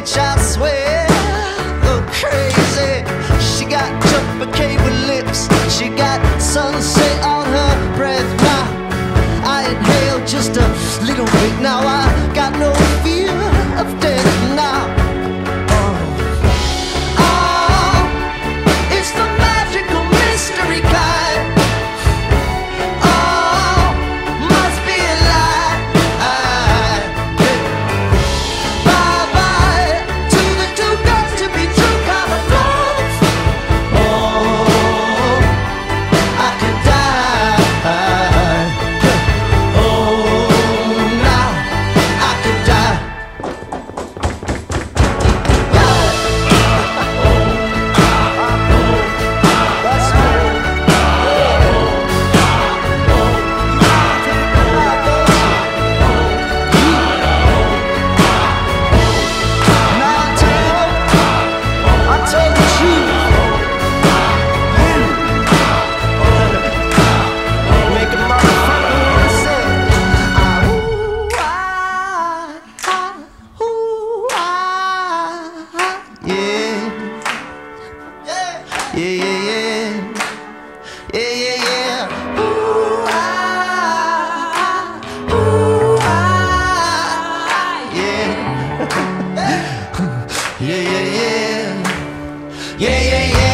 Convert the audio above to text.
bitch, I swear. Look crazy. She got jumper cable lips. She got sunset on her breath. My, I inhale just a little bit now. I Yeah, yeah, yeah.